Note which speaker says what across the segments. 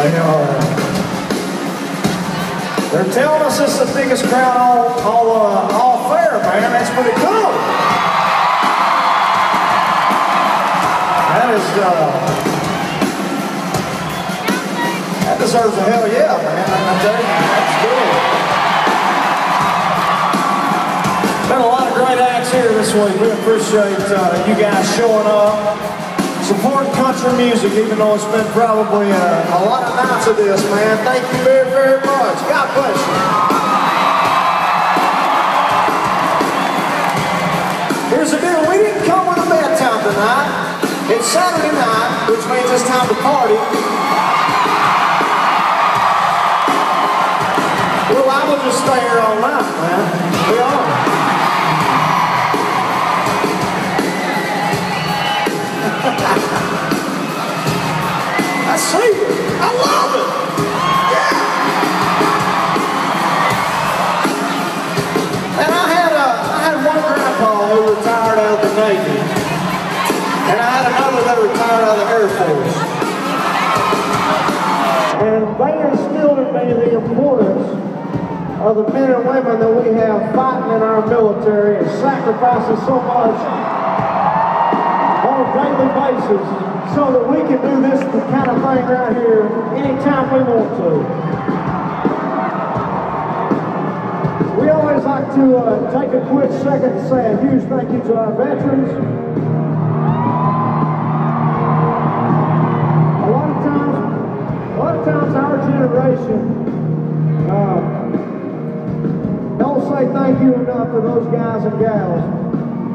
Speaker 1: They are. They're telling us it's the biggest crowd all, all, uh, all fair, man. That's pretty cool. That is, uh, that deserves a hell yeah, man. I tell you, that's good. Been a lot of great acts here this week. We appreciate uh, you guys showing up, supporting country music, even though it's been probably uh, a lot of this, man. Thank you very, very much. God bless you. Here's the deal. We didn't come with a bad bedtime tonight. It's Saturday night, which means it's time to party. Well, I will just stay here all night, man. We are. Retired out of the Air Force. And they instilled in me the importance of the men and women that we have fighting in our military and sacrificing so much on a daily basis so that we can do this kind of thing right here anytime we want to. We always like to uh, take a quick second to say a huge thank you to our veterans. Generation uh, don't say thank you enough to those guys and gals.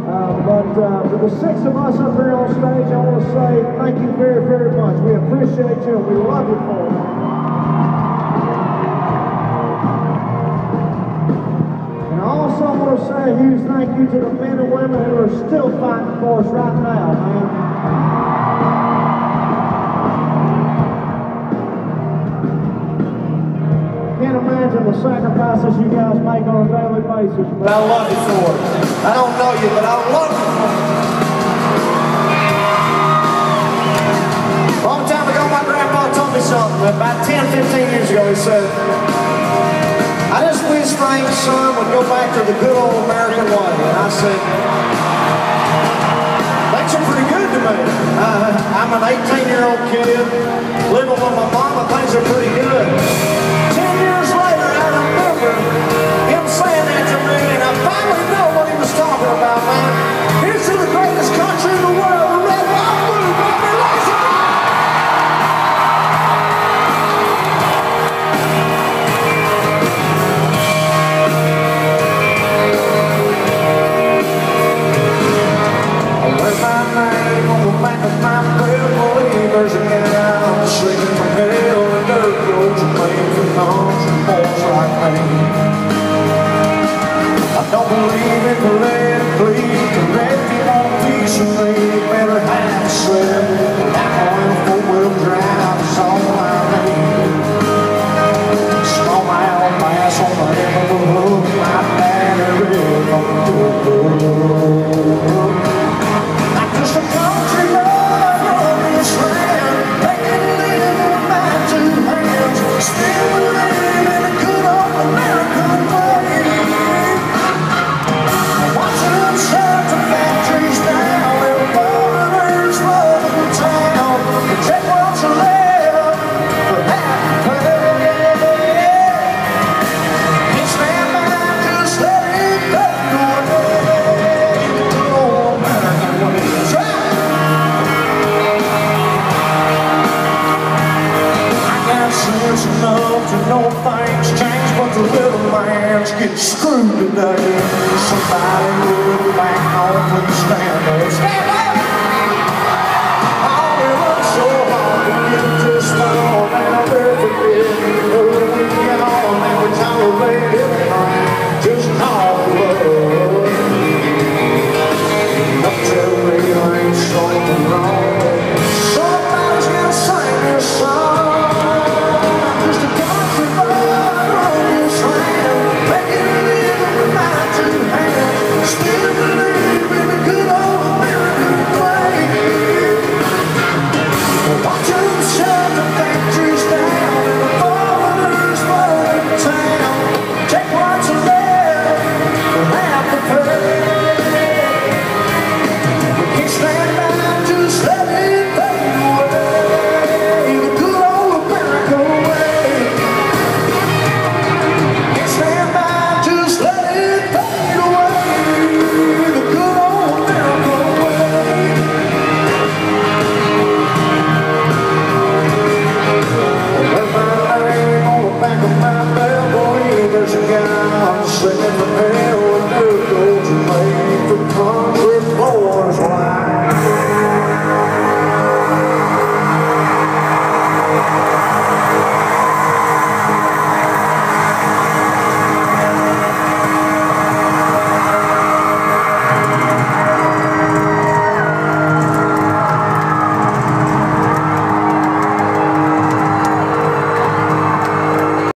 Speaker 1: Uh, but uh, for the six of us up here on stage, I want to say thank you very, very much. We appreciate you and we love you for it. And I also want to say a huge thank you to the men and women who are still fighting for us right now, man. You guys make on a daily basis, but I love you for. I don't know you, but I love you. Long time ago, my grandpa told me something. About 10, 15 years ago, he said, I just wish Frank's son would go back to the good old American way. And I said, that's pretty good to me. Uh, I'm an 18-year-old kid living with my mama. Things are pretty good. Gracias. things get screwed today. Somebody move back off the standards. Stand up!